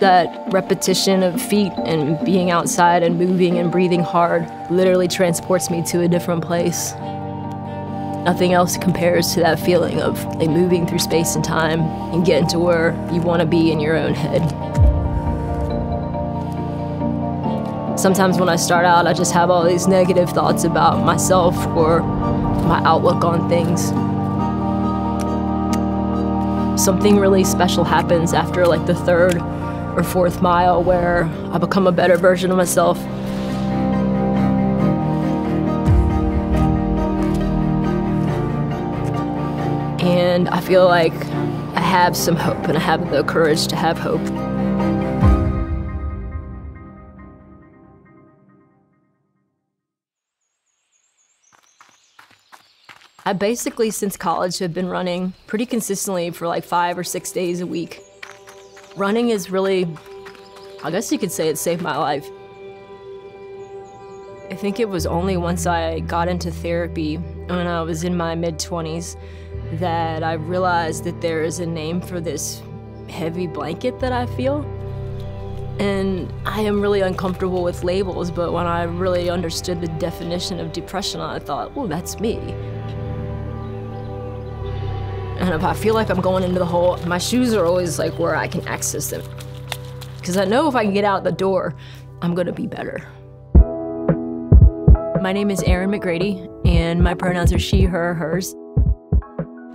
That repetition of feet and being outside and moving and breathing hard literally transports me to a different place. Nothing else compares to that feeling of like, moving through space and time and getting to where you want to be in your own head. Sometimes when I start out, I just have all these negative thoughts about myself or my outlook on things. Something really special happens after like the third or fourth mile where I become a better version of myself. And I feel like I have some hope and I have the courage to have hope. I basically, since college, have been running pretty consistently for like five or six days a week. Running is really, I guess you could say it saved my life. I think it was only once I got into therapy when I was in my mid 20s that I realized that there is a name for this heavy blanket that I feel. And I am really uncomfortable with labels, but when I really understood the definition of depression, I thought, oh, that's me. And if I feel like I'm going into the hole, my shoes are always like where I can access them. Because I know if I can get out the door, I'm gonna be better. My name is Erin McGrady, and my pronouns are she, her, hers.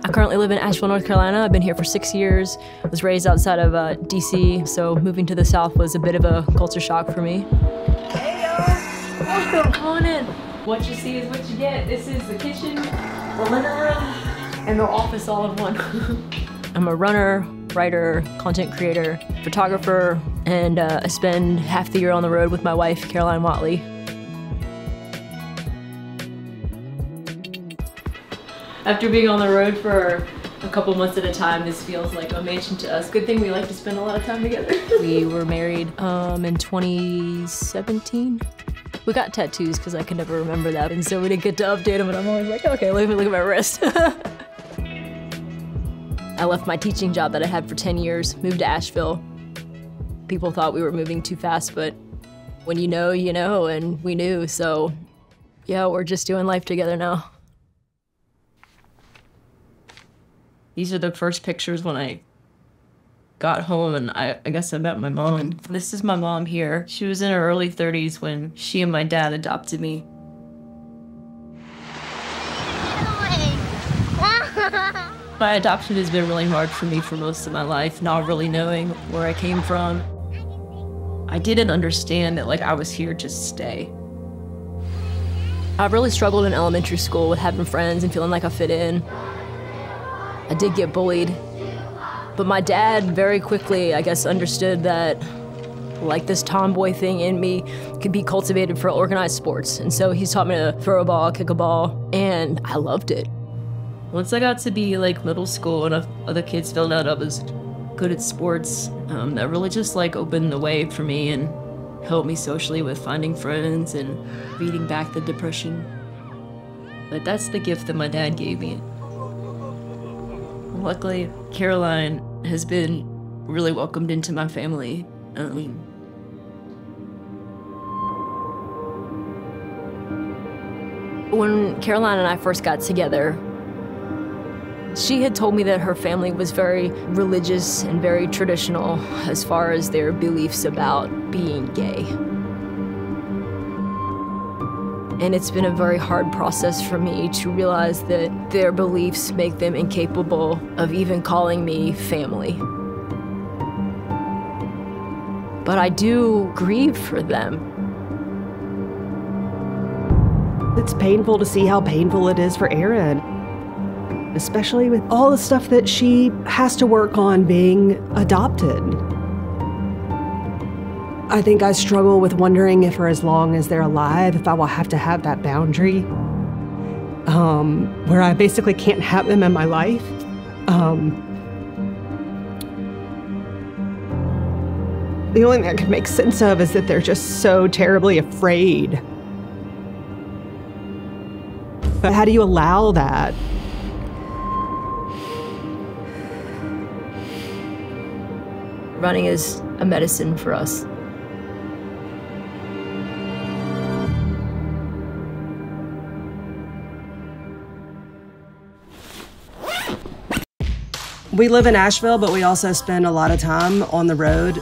I currently live in Asheville, North Carolina. I've been here for six years. I was raised outside of uh, DC, so moving to the South was a bit of a culture shock for me. Hey, yo! Welcome, come on in. What you see is what you get. This is the kitchen, the living room, and the office all in one. I'm a runner, writer, content creator, photographer, and uh, I spend half the year on the road with my wife, Caroline Whatley. After being on the road for a couple months at a time, this feels like a mansion to us. Good thing we like to spend a lot of time together. we were married um, in 2017. We got tattoos because I could never remember that, and so we didn't get to update them, and I'm always like, okay, let me look at my wrist. I left my teaching job that I had for 10 years, moved to Asheville. People thought we were moving too fast, but when you know, you know, and we knew, so yeah, we're just doing life together now. These are the first pictures when I got home and I, I guess I met my mom. This is my mom here. She was in her early 30s when she and my dad adopted me. My adoption has been really hard for me for most of my life, not really knowing where I came from. I didn't understand that like I was here to stay. I really struggled in elementary school with having friends and feeling like I fit in. I did get bullied, but my dad very quickly, I guess, understood that like this tomboy thing in me could be cultivated for organized sports. And so he's taught me to throw a ball, kick a ball, and I loved it. Once I got to be like middle school and other kids found out I was good at sports, um, that really just like opened the way for me and helped me socially with finding friends and beating back the depression. But that's the gift that my dad gave me. Luckily, Caroline has been really welcomed into my family. Um, when Caroline and I first got together, she had told me that her family was very religious and very traditional as far as their beliefs about being gay. And it's been a very hard process for me to realize that their beliefs make them incapable of even calling me family. But I do grieve for them. It's painful to see how painful it is for Erin especially with all the stuff that she has to work on being adopted. I think I struggle with wondering if, for as long as they're alive, if I will have to have that boundary um, where I basically can't have them in my life. Um, the only thing I can make sense of is that they're just so terribly afraid. But how do you allow that? Running is a medicine for us. We live in Asheville, but we also spend a lot of time on the road.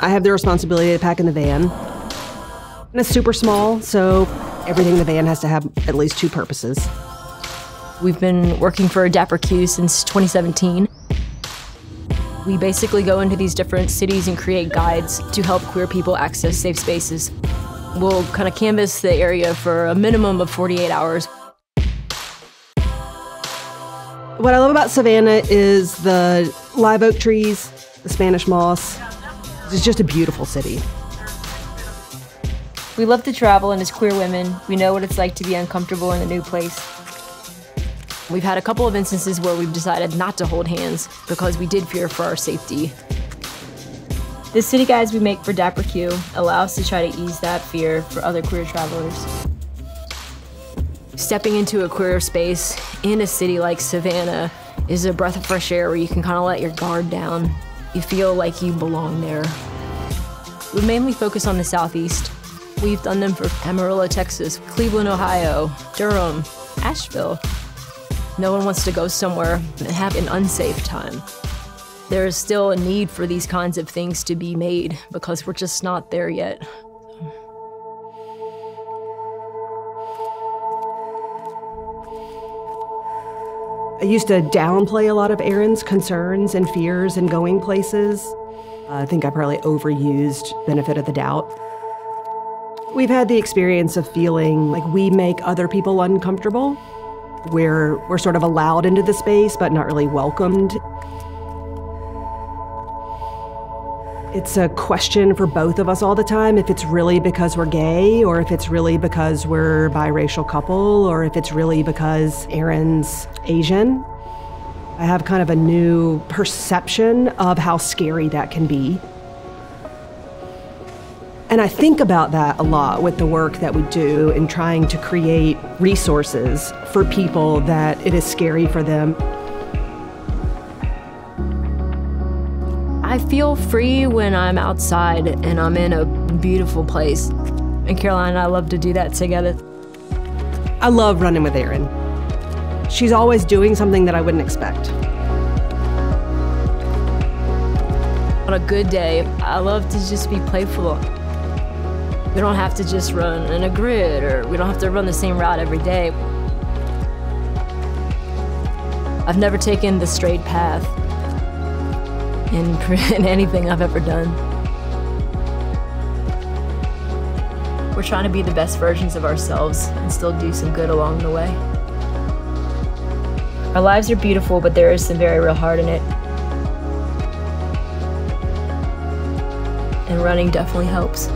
I have the responsibility to pack in the van. And it's super small, so everything in the van has to have at least two purposes. We've been working for Dapper Q since 2017. We basically go into these different cities and create guides to help queer people access safe spaces. We'll kind of canvass the area for a minimum of 48 hours. What I love about Savannah is the live oak trees, the Spanish moss. It's just a beautiful city. We love to travel, and as queer women, we know what it's like to be uncomfortable in a new place. We've had a couple of instances where we've decided not to hold hands because we did fear for our safety. The city guides we make for Dapper Q allow us to try to ease that fear for other queer travelers. Stepping into a queer space in a city like Savannah is a breath of fresh air where you can kind of let your guard down. You feel like you belong there. We mainly focus on the Southeast. We've done them for Amarillo, Texas, Cleveland, Ohio, Durham, Asheville. No one wants to go somewhere and have an unsafe time. There is still a need for these kinds of things to be made because we're just not there yet. I used to downplay a lot of Erin's concerns and fears in going places. I think I probably overused benefit of the doubt. We've had the experience of feeling like we make other people uncomfortable, where we're sort of allowed into the space but not really welcomed. It's a question for both of us all the time if it's really because we're gay, or if it's really because we're biracial couple, or if it's really because Erin's Asian. I have kind of a new perception of how scary that can be. And I think about that a lot with the work that we do in trying to create resources for people that it is scary for them I feel free when I'm outside and I'm in a beautiful place. And Caroline and I love to do that together. I love running with Erin. She's always doing something that I wouldn't expect. On a good day, I love to just be playful. We don't have to just run in a grid or we don't have to run the same route every day. I've never taken the straight path in, in anything I've ever done. We're trying to be the best versions of ourselves and still do some good along the way. Our lives are beautiful, but there is some very real heart in it. And running definitely helps.